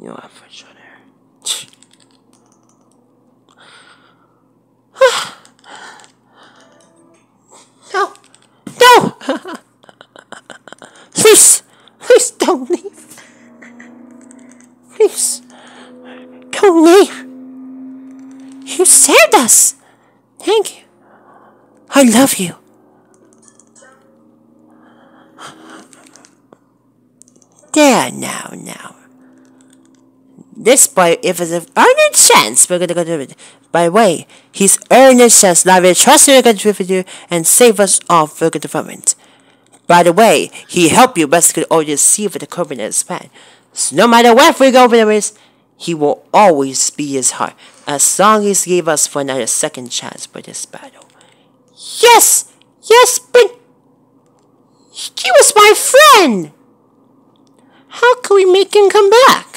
You for sure there. no! No! please! Please don't leave! Please! Don't leave! You saved us! Thank you. I love you. There now, now. This boy, if it's an earned chance, we're gonna go to it. By the way, he's earned a chance. Now we trust we're gonna do you and save us all for the government. By the way, he helped you basically all you see with the covenant span. So no matter where we go there is, he will always be his heart, as long as he gave us for another second chance for this battle. Yes! Yes, but he was my friend! How can we make him come back?